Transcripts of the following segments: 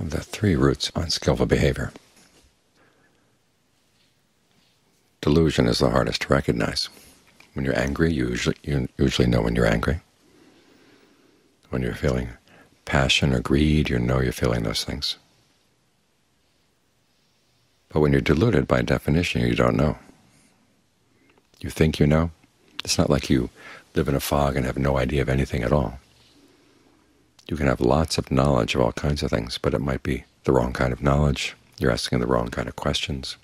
of the three roots on skillful behavior. Delusion is the hardest to recognize. When you're angry, you usually, you usually know when you're angry. When you're feeling passion or greed, you know you're feeling those things. But when you're deluded, by definition, you don't know. You think you know. It's not like you live in a fog and have no idea of anything at all. You can have lots of knowledge of all kinds of things, but it might be the wrong kind of knowledge. You're asking the wrong kind of questions.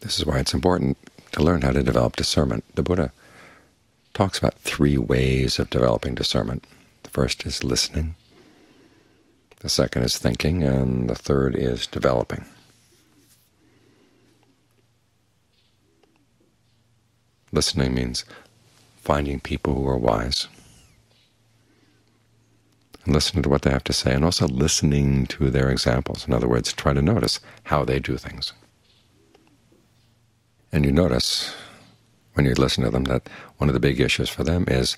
This is why it's important to learn how to develop discernment. The Buddha talks about three ways of developing discernment. The first is listening, the second is thinking, and the third is developing. Listening means finding people who are wise and listening to what they have to say, and also listening to their examples. In other words, try to notice how they do things. And you notice when you listen to them that one of the big issues for them is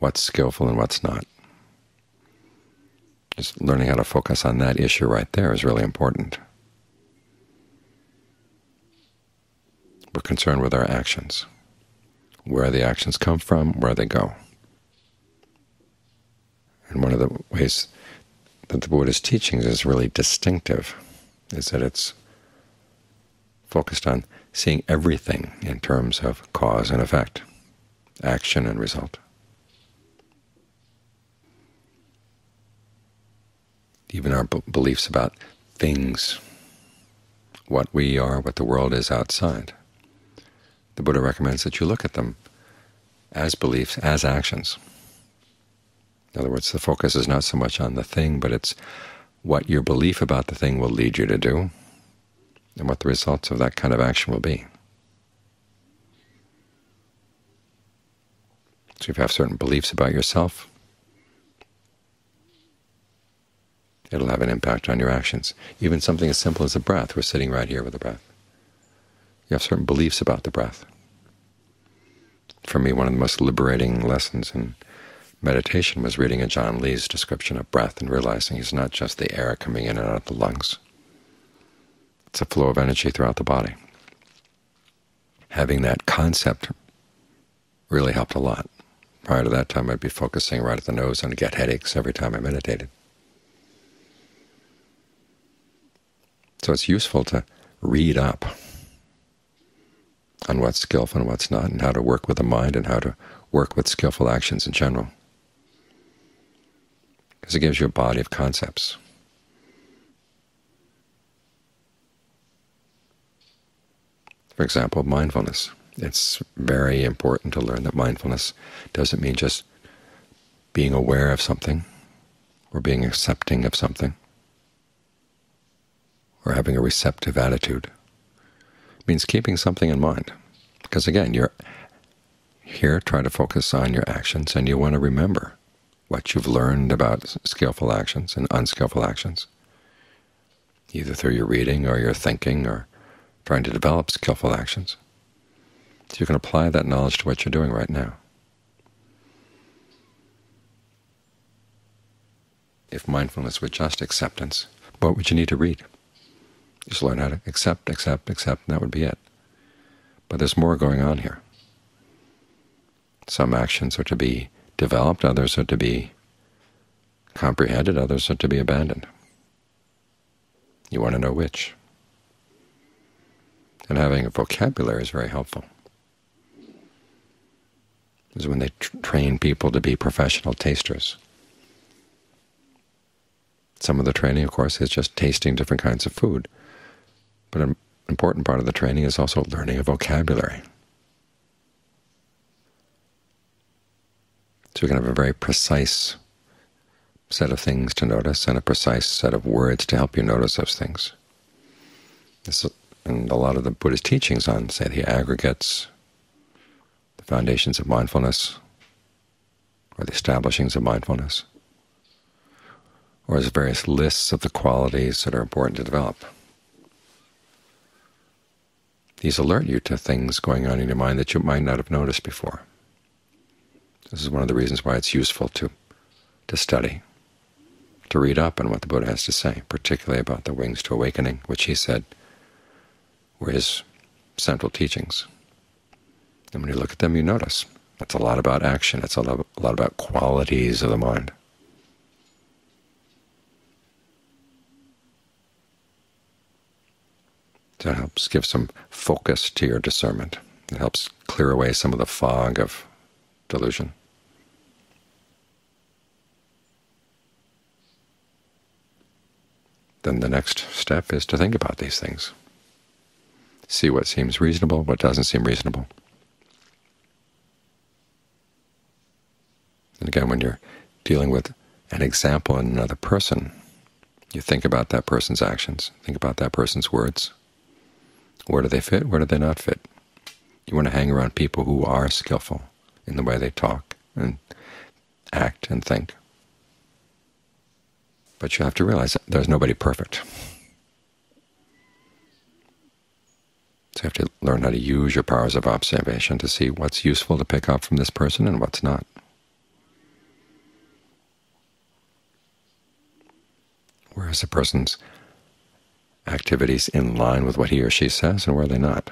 what's skillful and what's not. Just learning how to focus on that issue right there is really important. We're concerned with our actions, where the actions come from, where they go. And one of the ways that the Buddha's teachings is really distinctive is that it's focused on seeing everything in terms of cause and effect, action and result. Even our beliefs about things, what we are, what the world is outside. The Buddha recommends that you look at them as beliefs, as actions. In other words, the focus is not so much on the thing, but it's what your belief about the thing will lead you to do, and what the results of that kind of action will be. So if you have certain beliefs about yourself, it'll have an impact on your actions. Even something as simple as a breath. We're sitting right here with a breath. You have certain beliefs about the breath. For me, one of the most liberating lessons in meditation was reading Ajaan Lee's description of breath and realizing it's not just the air coming in and out of the lungs. It's a flow of energy throughout the body. Having that concept really helped a lot. Prior to that time, I'd be focusing right at the nose and get headaches every time I meditated. So it's useful to read up on what's skillful and what's not, and how to work with the mind and how to work with skillful actions in general, because it gives you a body of concepts. For example, mindfulness. It's very important to learn that mindfulness doesn't mean just being aware of something or being accepting of something or having a receptive attitude. Means keeping something in mind. Because again, you're here trying to focus on your actions, and you want to remember what you've learned about skillful actions and unskillful actions, either through your reading or your thinking or trying to develop skillful actions. So you can apply that knowledge to what you're doing right now. If mindfulness were just acceptance, what would you need to read? Just learn how to accept, accept, accept, and that would be it. But there's more going on here. Some actions are to be developed, others are to be comprehended, others are to be abandoned. You want to know which and having a vocabulary is very helpful. This is when they tr train people to be professional tasters. Some of the training, of course, is just tasting different kinds of food, but an important part of the training is also learning a vocabulary. So you can have a very precise set of things to notice and a precise set of words to help you notice those things. This and a lot of the Buddhist teachings on, say, the aggregates, the foundations of mindfulness, or the establishings of mindfulness, or as various lists of the qualities that are important to develop. These alert you to things going on in your mind that you might not have noticed before. This is one of the reasons why it's useful to to study, to read up on what the Buddha has to say, particularly about the wings to awakening, which he said were his central teachings. And when you look at them, you notice it's a lot about action. It's a lot, a lot about qualities of the mind. That helps give some focus to your discernment. It helps clear away some of the fog of delusion. Then the next step is to think about these things. See what seems reasonable, what doesn't seem reasonable. And again, when you're dealing with an example in another person, you think about that person's actions, think about that person's words. Where do they fit? Where do they not fit? You want to hang around people who are skillful in the way they talk and act and think. But you have to realize that there's nobody perfect. So you have to learn how to use your powers of observation to see what's useful to pick up from this person and what's not. Whereas a person's activities in line with what he or she says, and where are they not?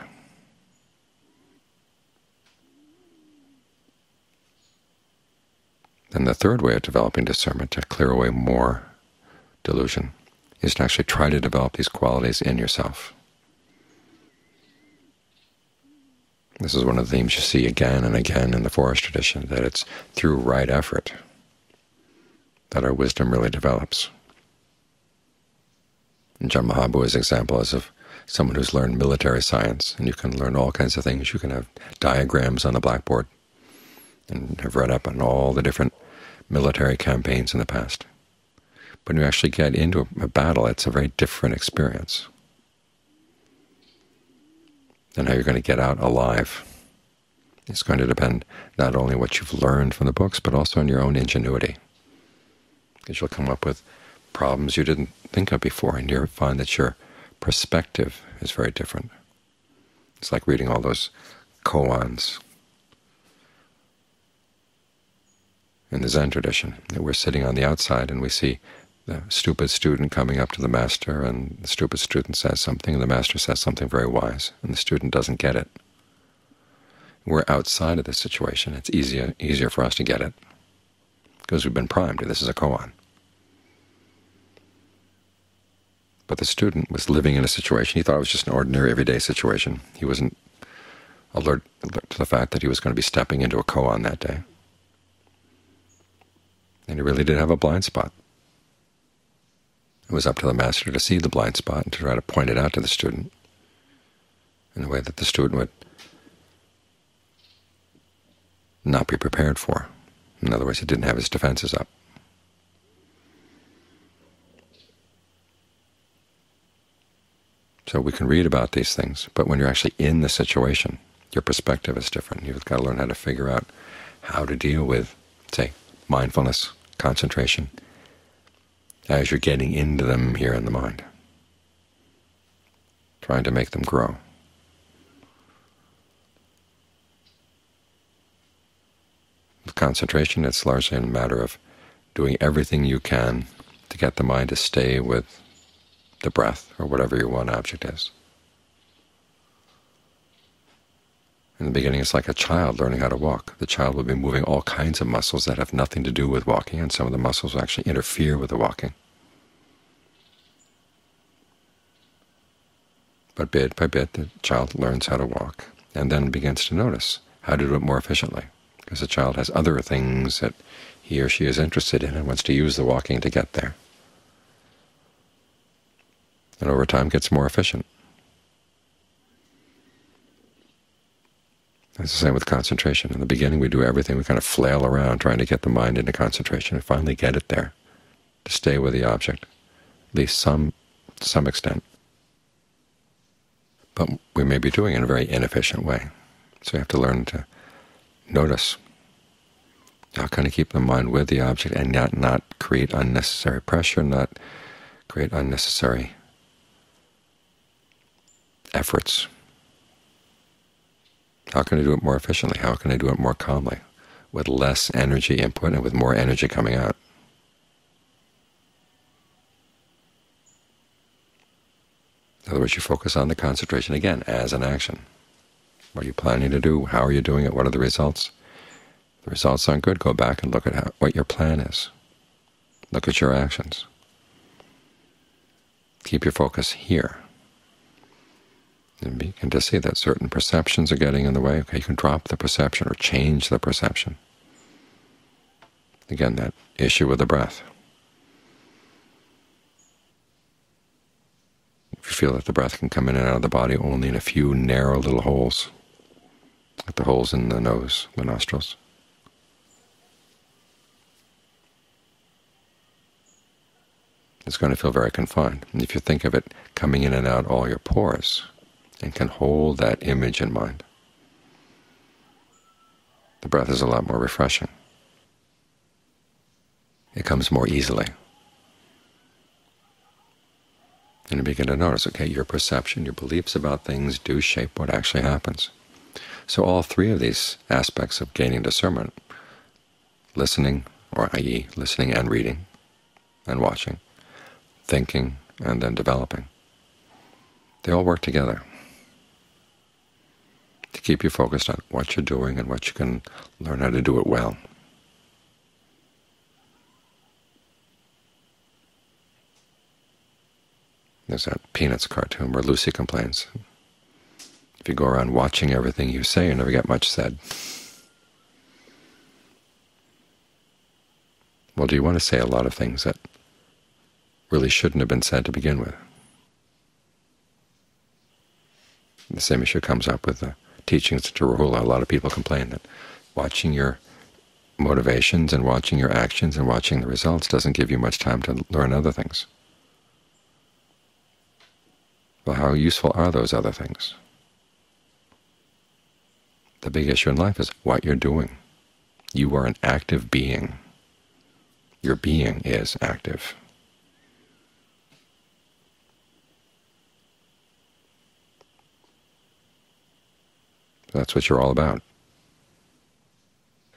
Then the third way of developing discernment to clear away more delusion is to actually try to develop these qualities in yourself. This is one of the themes you see again and again in the forest tradition, that it's through right effort that our wisdom really develops. And Ajaan Maha Boowa's example is of someone who's learned military science, and you can learn all kinds of things. You can have diagrams on the blackboard and have read up on all the different military campaigns in the past. But when you actually get into a battle, it's a very different experience than how you're going to get out alive. It's going to depend not only what you've learned from the books, but also on your own ingenuity, because you'll come up with problems you didn't think of before, and you'll find that your perspective is very different. It's like reading all those koans in the Zen tradition. We're sitting on the outside and we see the stupid student coming up to the master, and the stupid student says something, and the master says something very wise, and the student doesn't get it. We're outside of this situation. It's easier easier for us to get it because we've been primed. This is a koan. But the student was living in a situation. He thought it was just an ordinary, everyday situation. He wasn't alert, alert to the fact that he was going to be stepping into a koan that day. And he really did have a blind spot. It was up to the master to see the blind spot and to try to point it out to the student in a way that the student would not be prepared for. In other words, he didn't have his defenses up. So we can read about these things, but when you're actually in the situation, your perspective is different. You've got to learn how to figure out how to deal with, say, mindfulness, concentration, as you're getting into them here in the mind, trying to make them grow. With concentration, it's largely a matter of doing everything you can to get the mind to stay with the breath, or whatever your one object is. In the beginning, it's like a child learning how to walk. The child will be moving all kinds of muscles that have nothing to do with walking, and some of the muscles will actually interfere with the walking. But bit by bit, the child learns how to walk, and then begins to notice how to do it more efficiently, because the child has other things that he or she is interested in and wants to use the walking to get there and over time gets more efficient. It's the same with concentration. In the beginning we do everything, we kind of flail around trying to get the mind into concentration and finally get it there, to stay with the object, at least some, to some extent. But we may be doing it in a very inefficient way. So we have to learn to notice how can I keep the mind with the object and not, not create unnecessary pressure, not create unnecessary efforts. How can I do it more efficiently? How can I do it more calmly, with less energy input and with more energy coming out? In other words, you focus on the concentration again as an action. What are you planning to do? How are you doing it? What are the results? If the results aren't good. Go back and look at how, what your plan is. Look at your actions. Keep your focus here. And begin to see that certain perceptions are getting in the way. Okay, you can drop the perception or change the perception. Again, that issue with the breath. If you feel that the breath can come in and out of the body only in a few narrow little holes, like the holes in the nose, the nostrils, it's going to feel very confined. And if you think of it coming in and out all your pores, and can hold that image in mind, the breath is a lot more refreshing. It comes more easily. And you begin to notice, okay, your perception, your beliefs about things do shape what actually happens. So all three of these aspects of gaining discernment, listening, or i.e. listening and reading and watching, thinking, and then developing. They all work together to keep you focused on what you're doing and what you can learn how to do it well. There's that Peanuts cartoon where Lucy complains. If you go around watching everything you say, you never get much said. Well, do you want to say a lot of things that really shouldn't have been said to begin with. The same issue comes up with the teachings to Rahula. A lot of people complain that watching your motivations and watching your actions and watching the results doesn't give you much time to learn other things. Well, how useful are those other things? The big issue in life is what you're doing. You are an active being. Your being is active. That's what you're all about.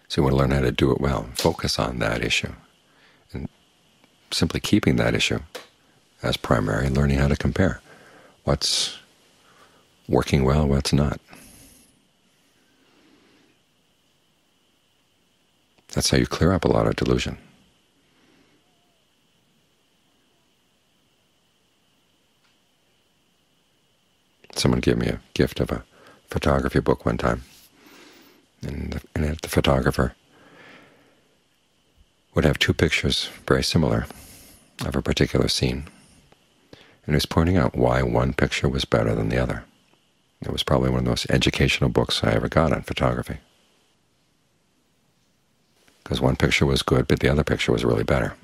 So you want to learn how to do it well. Focus on that issue. And simply keeping that issue as primary and learning how to compare what's working well, what's not. That's how you clear up a lot of delusion. Someone gave me a gift of a photography book one time, and the, and the photographer would have two pictures very similar of a particular scene, and he was pointing out why one picture was better than the other. It was probably one of the most educational books I ever got on photography, because one picture was good, but the other picture was really better.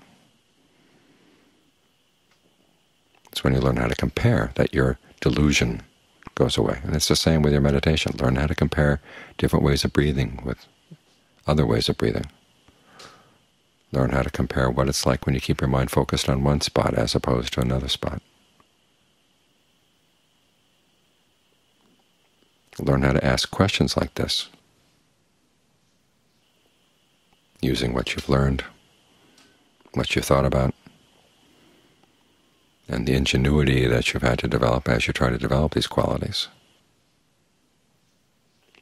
It's when you learn how to compare that your delusion goes away. And it's the same with your meditation. Learn how to compare different ways of breathing with other ways of breathing. Learn how to compare what it's like when you keep your mind focused on one spot as opposed to another spot. Learn how to ask questions like this, using what you've learned, what you've thought about, and the ingenuity that you've had to develop as you try to develop these qualities.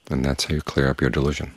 And that's how you clear up your delusion.